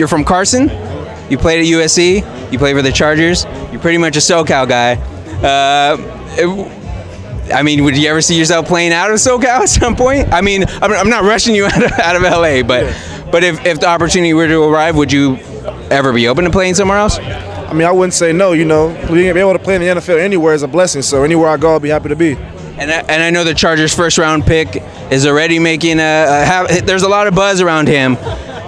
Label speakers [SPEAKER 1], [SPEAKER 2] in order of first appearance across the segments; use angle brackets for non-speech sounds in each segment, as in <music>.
[SPEAKER 1] you're from Carson. You played at USC. You played for the Chargers. You're pretty much a SoCal guy. Uh, it- I mean, would you ever see yourself playing out of SoCal at some point? I mean, I'm, I'm not rushing you <laughs> out of, out of LA, but but if, if the opportunity were to arrive, would you ever be open to playing somewhere else?
[SPEAKER 2] I mean, I wouldn't say no. You know, being able to play in the NFL anywhere is a blessing. So anywhere I go, I'll be happy to be.
[SPEAKER 1] And I, and I know the Chargers' first round pick is already making a, a have, there's a lot of buzz around him.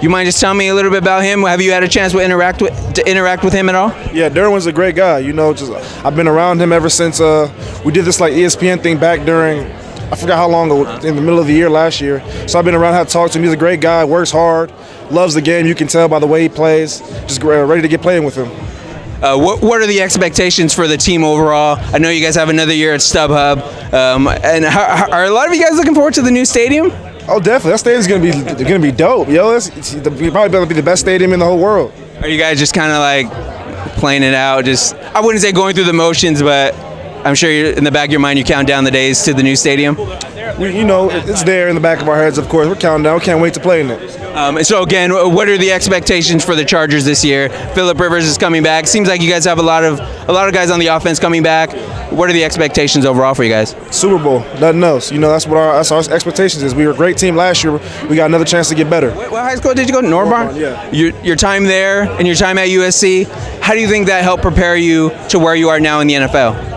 [SPEAKER 1] You mind just telling me a little bit about him? Have you had a chance to interact with to interact with him at all?
[SPEAKER 2] Yeah, Derwin's a great guy. You know, just I've been around him ever since uh, we did this like ESPN thing back during I forgot how long ago, in the middle of the year last year. So I've been around, had to talk to him. He's a great guy, works hard, loves the game. You can tell by the way he plays. Just uh, ready to get playing with him.
[SPEAKER 1] Uh, what, what are the expectations for the team overall? I know you guys have another year at StubHub, um, and how, how- are a lot of you guys looking forward to the new stadium?
[SPEAKER 2] Oh, definitely. That stadium's gonna be gonna be dope, yo. It's, probably gonna be the best stadium in the whole world.
[SPEAKER 1] Are you guys just kind of like playing it out? Just I wouldn't say going through the motions, but I'm sure in the back of your mind you count down the days to the new stadium.
[SPEAKER 2] We, you know, it's there in the back of our heads. Of course, we're counting down. We can't wait to play in it.
[SPEAKER 1] Um, and so again, what are the expectations for the Chargers this year? Philip Rivers is coming back. Seems like you guys have a lot of a lot of guys on the offense coming back. What are the expectations overall for you guys?
[SPEAKER 2] Super Bowl, nothing else. You know, that's what our that's our expectations is. We were a great team last year. We got another chance to get better.
[SPEAKER 1] What high school did you go to? Narbonne?
[SPEAKER 2] Narbonne, yeah.
[SPEAKER 1] Your, your time there and your time at USC, how do you think that helped prepare you to where you are now in the NFL?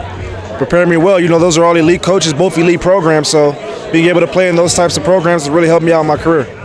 [SPEAKER 2] Prepare me well. You know, those are all elite coaches, both elite programs. So being able to play in those types of programs has really helped me out in my career.